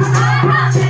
Ха-ха-ха!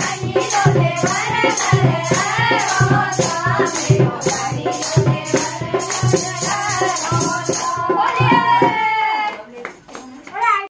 Thank you.